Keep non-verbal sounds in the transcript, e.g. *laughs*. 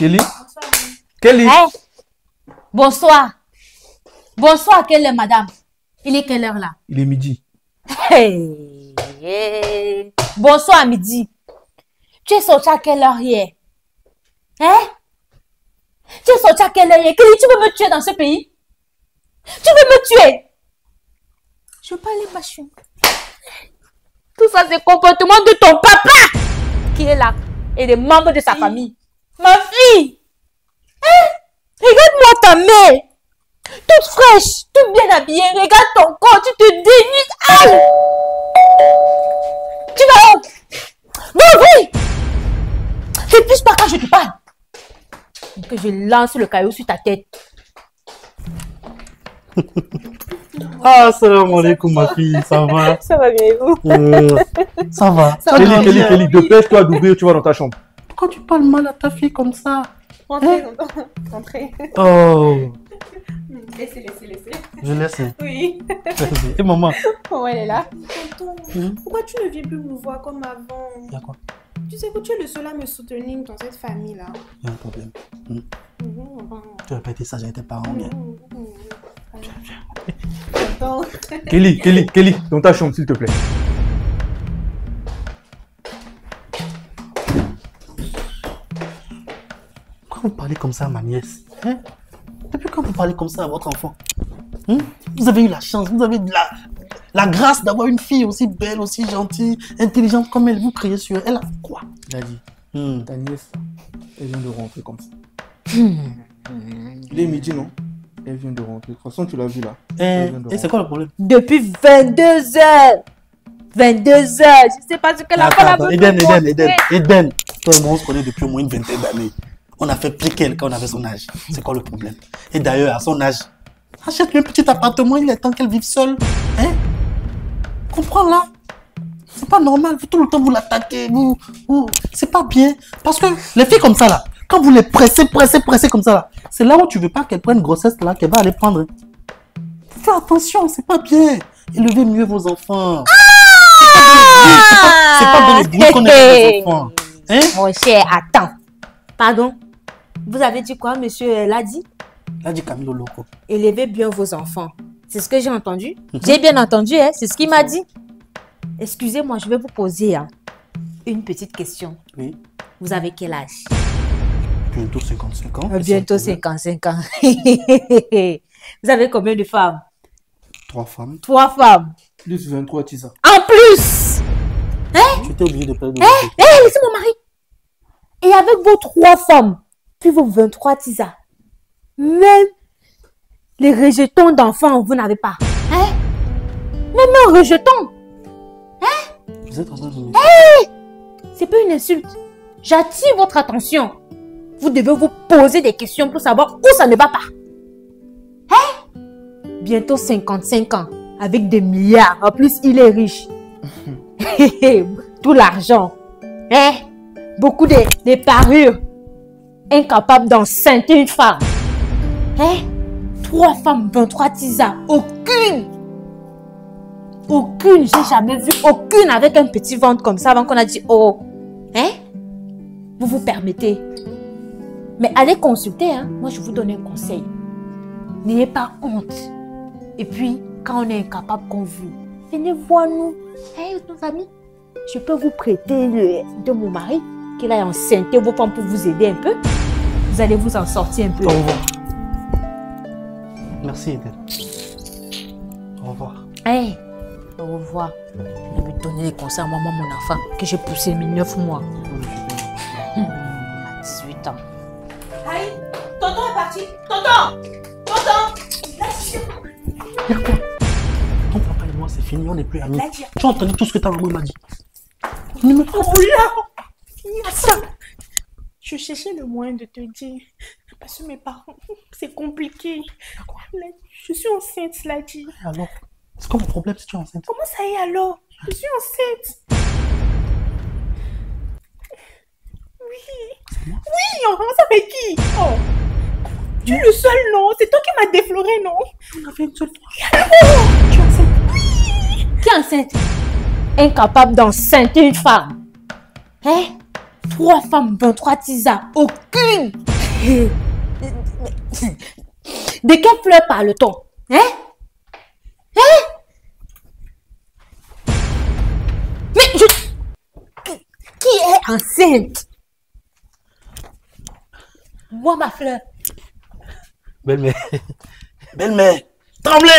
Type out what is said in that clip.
Kelly? Kelly? Hey. Bonsoir. Bonsoir, quelle est madame? Il est quelle heure là? Il est midi. Hey, hey. Bonsoir, midi. Tu es sorti à quelle heure hier? Hein? Tu es sorti à quelle heure hier? Kelly, tu veux me tuer dans ce pays? Tu veux me tuer? Je veux pas aller ma chou. Tout ça, c'est le comportement de ton papa qui est là et des membres de sa famille. Ma fille Hein? Regarde-moi ta mère toute fraîche, toute bien habillée. Regarde ton corps, tu te dénudes. Aïe Tu vas où Non, oui Ne puisse pas quand je te parle. Que je lance le caillou sur ta tête. *laughs* Ah, salam alaikum, ma fille, ça va? Ça va bien, vous? Euh, Ça va. Ça Kelly, Kelly. Kelly, dépêche-toi d'ouvrir, tu vas dans ta chambre. Pourquoi tu parles mal à ta fille comme ça Rentrez, *laughs* rentrez. Oh, Laissez, laissez, laissez. je laisse. Oui. Et maman Oh, elle est là. Tonton, Mhm. pourquoi tu ne viens plus me voir comme avant Il y a quoi? Tu sais que tu es le seul à me soutenir dans cette famille-là. Il y a un problème. Hmm? Mhm, Tu as pas été sage avec tes parents, bien. mhm, mhm. Tonton. Kelly, Kelly, Kelly, dans ta chambre, s'il te plaît. Pourquoi vous parlez comme ça à ma nièce hein? Depuis quand vous parlez comme ça à votre enfant? Hein? Vous avez eu la chance, vous avez de la, la grâce d'avoir une fille aussi belle, aussi gentille, intelligente comme elle. Vous criez sur elle. Elle a fait quoi? Dit, Hmm. ta nièce, elle vient de rentrer comme ça. Il est midi, non? Elle vient de rentrer. De toute façon, tu l'as vu là. Eh, Elle vient de et c'est quoi le problème? Depuis 22 heures 22 heures Je sais pas ce que la Attends, femme a Eden, de Eden, montrer. Eden, Eden. Toi et moi, on se connaît depuis au moins une vingtaine d'années. On a fait plus qu'elle quand on avait son âge. C'est quoi le problème? Et d'ailleurs, à son âge, achète-lui un petit appartement, il est temps qu'elle vive seule. Hein? Comprends là C'est pas normal, vous, tout le temps vous l'attaquez, vous, vous... C'est pas bien. Parce que les filles comme ça là, quand vous les pressez, pressez, pressez comme ça là, c'est là où tu veux pas qu'elle prenne grossesse là, qu'elle va aller prendre. Fais attention, c'est pas bien. Élevez mieux vos enfants. C'est pas dans les bruits qu'on élève les enfants. Hein? Mon cher, attends. Pardon? Vous avez dit quoi, monsieur l'a dit Là, dit Camilo Loco. Élevez bien vos enfants. C'est ce que j'ai entendu. J'ai bien entendu, hein? c'est ce qu'il m'a dit. Excusez-moi, je vais vous poser hein, une petite question. Oui. Vous avez quel âge? Bientôt 55 ans. Euh, Bientôt 55 ans. *laughs* vous avez combien de femmes? Trois femmes. Trois femmes. Plus 23, Tisa. En plus Tu étais obligé de perdre. Hé, hé, laissez mon mari. Et avec vos trois femmes, puis vos 23 tisas, même les rejetons d'enfants, vous n'avez pas. Hein? Même un rejeton, Vous êtes en train de me c'est pas une insulte. J'attire votre attention. Vous devez vous poser des questions pour savoir où ça ne va pas. Hein? Bientôt 55 ans, avec des milliards. En plus, il est riche. *laughs* Tout l'argent. Hein? Beaucoup de, de parures. Incapable d'enceinte une femme. Hein? Trois femmes, 23 tisas. Aucune. Aucune. J'ai jamais vu aucune avec un petit ventre comme ça avant qu'on a dit oh. Hein? Vous vous permettez. Mais allez consulter, hein. Moi, je vous donne un conseil. N'ayez pas honte. Et puis, quand on est incapable comme vous, venez voir nous. Hein, nos amis. Je peux vous prêter de mon mari, qu'il a enceinté vos femmes pour vous aider un peu. Vous allez vous en sortir un peu. Au revoir. Merci, Eden. Au revoir. Hey, au revoir. Je vais donner les conseils à maman, mon enfant, que j'ai poussé mes 9 mois. À 18 ans. Aïe, tonton est parti. Tonton Tonton Il y a quoi Ton papa et moi, c'est fini, on n'est plus amis. Tu as entendu tout ce que ta maman m'a dit Ne me parle Oh là Attends. Je cherchais le moyen de te dire. Parce que mes parents, *laughs* c'est compliqué. Je suis enceinte, cela dit. alors. C'est quoi mon problème si tu es enceinte? Comment ça y est alors? Je suis enceinte. Oui. Oui, on commence avec qui? Oh. Tu es le seul, non? C'est toi qui m'as défloré, non? On une seule fois. Tu es enceinte? Qui est enceinte? Incapable d'enceinte une femme. Hein? Trois femmes, 23 tisas. Aucune *laughs* De quelle fleur parle-t-on Hein? Hein? Mais je... Qui est enceinte? Moi, ma fleur. Belle-mère. *laughs* Belle-mère. Tremblez